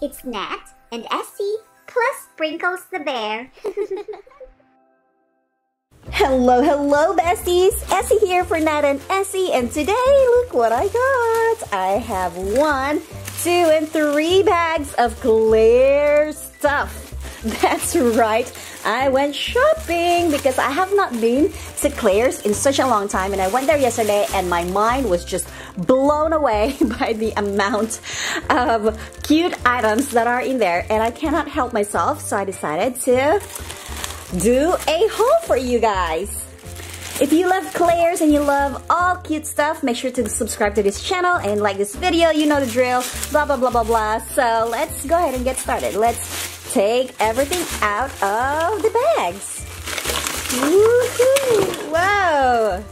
It's Nat and Essie, plus Sprinkles the bear. hello, hello, besties! Essie here for Nat and Essie, and today, look what I got! I have one, two, and three bags of Claire stuff. That's right. I went shopping because I have not been to Claire's in such a long time and I went there yesterday and my mind was just blown away by the amount of cute items that are in there and I cannot help myself so I decided to do a haul for you guys. If you love Claire's and you love all cute stuff, make sure to subscribe to this channel and like this video. You know the drill. Blah, blah, blah, blah, blah. So let's go ahead and get started. Let's take everything out of the bags. Woohoo! Wow!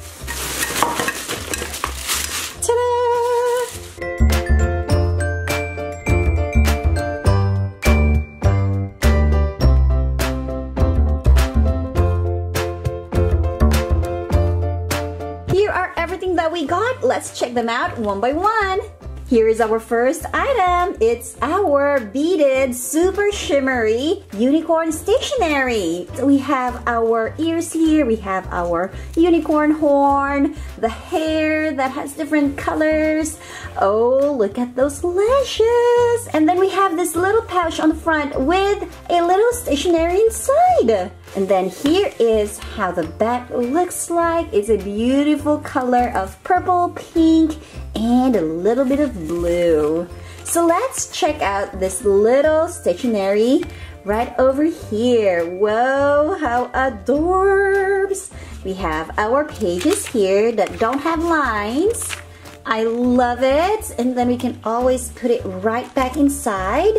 Here are everything that we got. Let's check them out one by one. Here is our first item. It's our beaded super shimmery unicorn stationery. So we have our ears here, we have our unicorn horn, the hair that has different colors. Oh, look at those lashes. And then we have this little pouch on the front with a little stationery inside. And then here is how the back looks like. It's a beautiful color of purple, pink, and a little bit of blue. So let's check out this little stationery right over here. Whoa, how adorbs! We have our pages here that don't have lines. I love it. And then we can always put it right back inside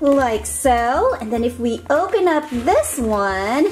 like so. And then if we open up this one,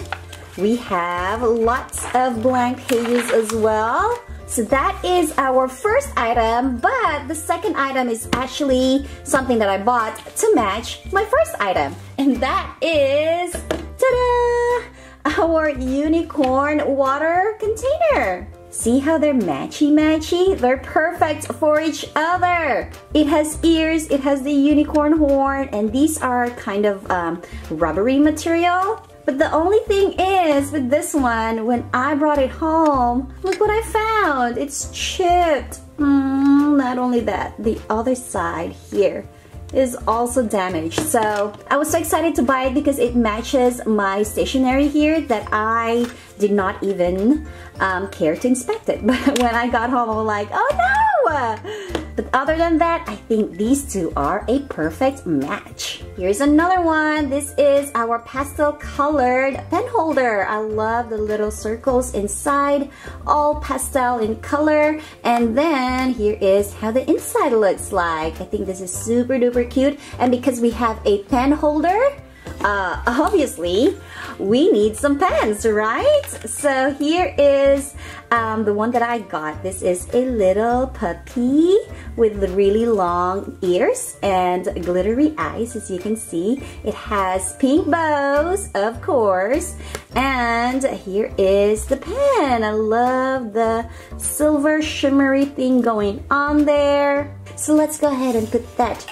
we have lots of blank pages as well. So that is our first item, but the second item is actually something that I bought to match my first item. And that is, ta-da! Our unicorn water container. See how they're matchy-matchy? They're perfect for each other. It has ears, it has the unicorn horn, and these are kind of um, rubbery material. But the only thing is with this one, when I brought it home, look what I found. It's chipped. Mm, not only that, the other side here is also damaged. So I was so excited to buy it because it matches my stationery here that I did not even um, care to inspect it. But when I got home, I was like, oh no! But other than that, I think these two are a perfect match. Here's another one. This is our pastel colored pen holder. I love the little circles inside, all pastel in color. And then here is how the inside looks like. I think this is super duper cute. And because we have a pen holder, uh, obviously we need some pens, right? So here is um, the one that I got. This is a little puppy with really long ears and glittery eyes, as you can see. It has pink bows, of course. And here is the pen. I love the silver shimmery thing going on there. So let's go ahead and put that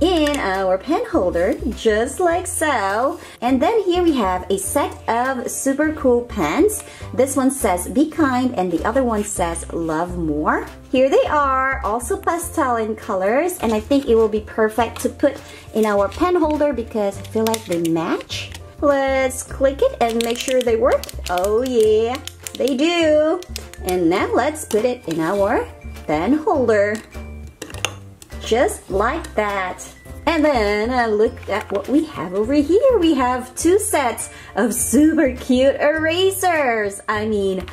in our pen holder, just like so. And then here we have a set of super cool pens. This one says be kind and the other one says love more. Here they are, also pastel in colors and I think it will be perfect to put in our pen holder because I feel like they match. Let's click it and make sure they work. Oh yeah, they do. And now let's put it in our pen holder just like that. And then uh, look at what we have over here. We have two sets of super cute erasers. I mean,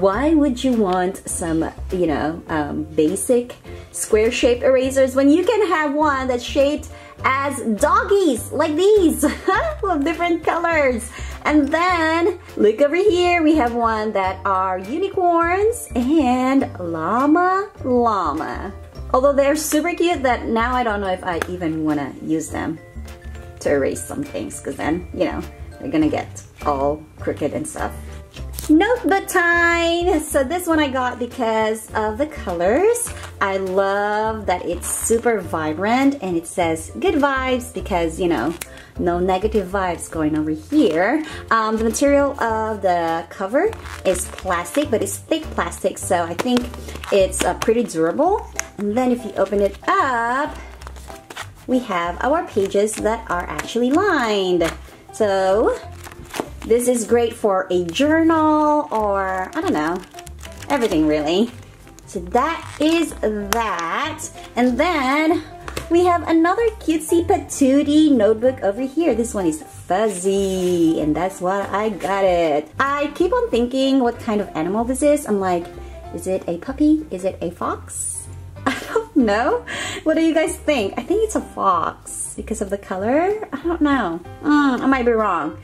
why would you want some, you know, um, basic square shaped erasers when you can have one that's shaped as doggies like these of different colors. And then look over here, we have one that are unicorns and llama llama. Although they're super cute that now I don't know if I even want to use them to erase some things because then, you know, they're gonna get all crooked and stuff. Notebook time! So this one I got because of the colors. I love that it's super vibrant and it says good vibes because, you know, no negative vibes going over here. Um, the material of the cover is plastic, but it's thick plastic, so I think it's uh, pretty durable. And then if you open it up, we have our pages that are actually lined. So this is great for a journal or I don't know, everything really. So that is that. And then we have another cutesy patootie notebook over here. This one is fuzzy and that's why I got it. I keep on thinking what kind of animal this is. I'm like, is it a puppy? Is it a fox? I don't know. What do you guys think? I think it's a fox because of the color. I don't know. Mm, I might be wrong.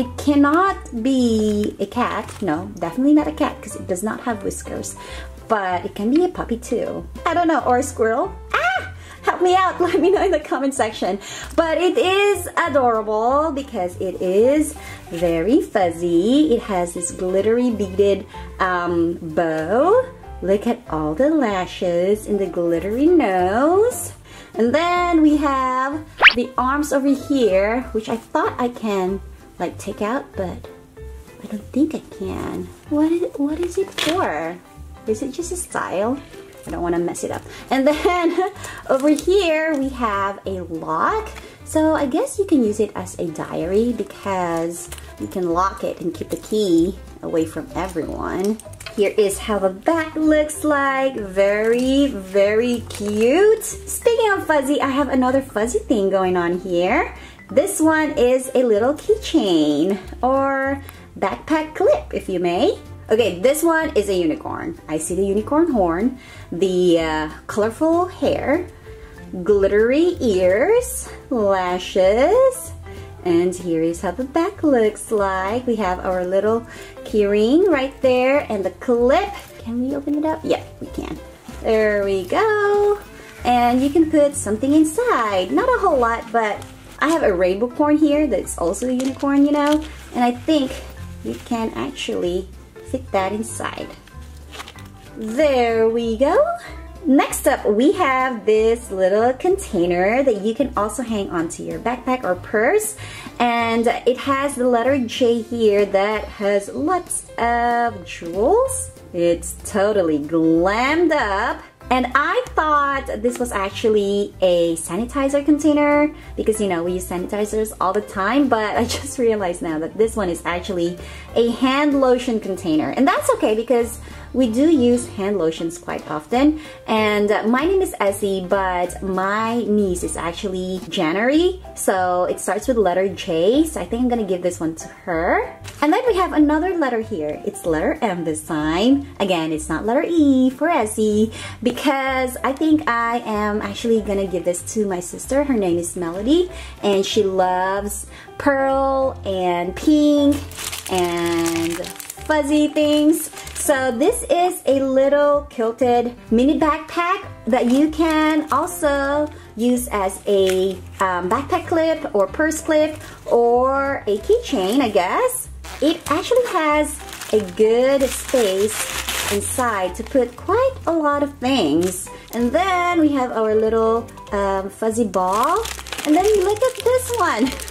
It cannot be a cat. No, definitely not a cat because it does not have whiskers. But it can be a puppy too. I don't know. Or a squirrel. Ah! Help me out. Let me know in the comment section. But it is adorable because it is very fuzzy. It has this glittery beaded um, bow. Look at all the lashes and the glittery nose. And then we have the arms over here, which I thought I can like take out, but I don't think I can. What is, what is it for? Is it just a style? I don't want to mess it up. And then over here we have a lock. So I guess you can use it as a diary because you can lock it and keep the key away from everyone. Here is how the back looks like. Very, very cute. Speaking of fuzzy, I have another fuzzy thing going on here. This one is a little keychain or backpack clip, if you may. Okay, this one is a unicorn. I see the unicorn horn, the uh, colorful hair, glittery ears, lashes, and here is how the back looks like. We have our little keyring right there and the clip. Can we open it up? Yeah, we can. There we go. And you can put something inside. Not a whole lot, but I have a rainbow corn here that's also a unicorn, you know, and I think you can actually fit that inside. There we go. Next up, we have this little container that you can also hang onto your backpack or purse. And it has the letter J here that has lots of jewels. It's totally glammed up. And I thought this was actually a sanitizer container because you know we use sanitizers all the time but I just realized now that this one is actually a hand lotion container. And that's okay because we do use hand lotions quite often and my name is Essie but my niece is actually January so it starts with letter J so I think I'm gonna give this one to her. And then we have another letter here. It's letter M this time. Again it's not letter E for Essie because I think I am actually gonna give this to my sister. Her name is Melody and she loves pearl and pink and fuzzy things so this is a little quilted mini backpack that you can also use as a um, backpack clip or purse clip or a keychain, I guess. It actually has a good space inside to put quite a lot of things. And then we have our little um, fuzzy ball. And then look at this one.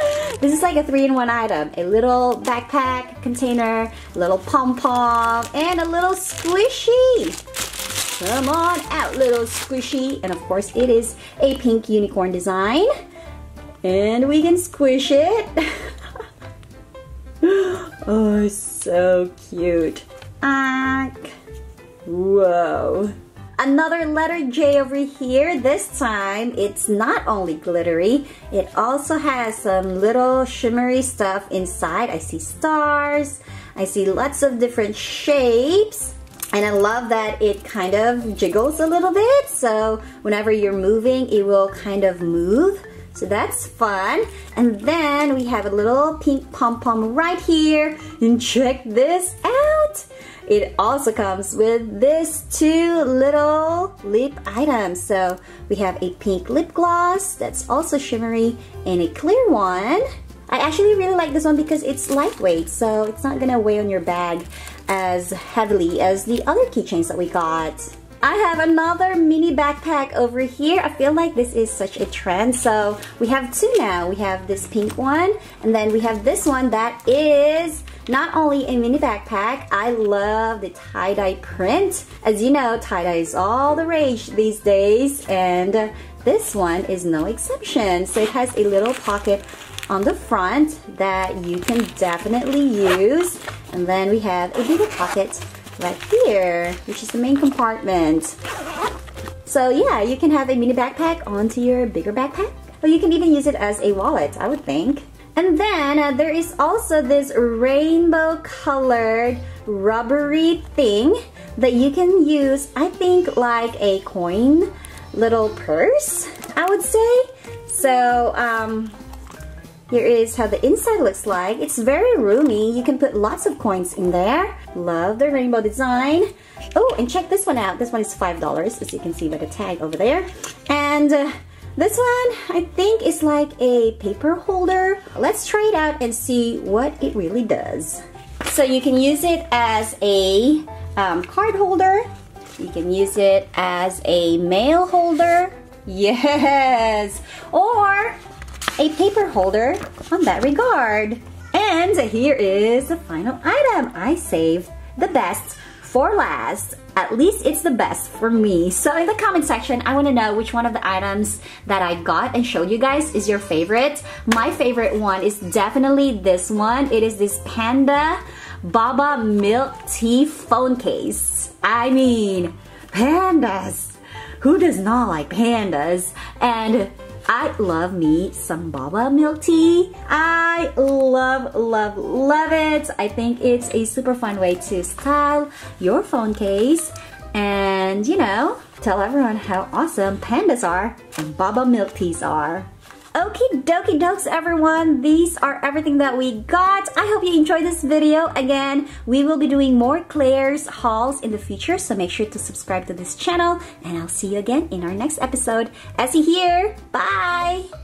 This is like a three-in-one item. A little backpack container, a little pom-pom, and a little squishy. Come on out, little squishy. And of course, it is a pink unicorn design. And we can squish it. oh, so cute. Ah, whoa. Another letter J over here. This time, it's not only glittery, it also has some little shimmery stuff inside. I see stars. I see lots of different shapes. And I love that it kind of jiggles a little bit. So whenever you're moving, it will kind of move. So that's fun. And then we have a little pink pom-pom right here. And check this out. It also comes with this two little lip items. So we have a pink lip gloss that's also shimmery and a clear one. I actually really like this one because it's lightweight, so it's not gonna weigh on your bag as heavily as the other keychains that we got. I have another mini backpack over here. I feel like this is such a trend. So we have two now. We have this pink one and then we have this one that is not only a mini backpack, I love the tie-dye print. As you know, tie-dye is all the rage these days and this one is no exception. So it has a little pocket on the front that you can definitely use. And then we have a bigger pocket right here, which is the main compartment. So yeah, you can have a mini backpack onto your bigger backpack. Or you can even use it as a wallet, I would think. And then uh, there is also this rainbow colored rubbery thing that you can use, I think like a coin little purse, I would say. So um, here is how the inside looks like. It's very roomy. You can put lots of coins in there. Love the rainbow design. Oh, and check this one out. This one is $5, as you can see by the tag over there. And uh, this one, I think is like a paper holder. Let's try it out and see what it really does. So you can use it as a um, card holder. You can use it as a mail holder. Yes! Or a paper holder on that regard. And here is the final item. I saved the best for last. At least it's the best for me. So in the comment section, I want to know which one of the items that I got and showed you guys is your favorite. My favorite one is definitely this one. It is this Panda Baba Milk Tea phone case. I mean, pandas. Who does not like pandas? And I love me some Baba milk tea. I love, love, love it. I think it's a super fun way to style your phone case and, you know, tell everyone how awesome pandas are and Baba milk teas are. Okie dokie dokes everyone, these are everything that we got. I hope you enjoyed this video. Again, we will be doing more Claire's hauls in the future, so make sure to subscribe to this channel and I'll see you again in our next episode. Essie here, bye!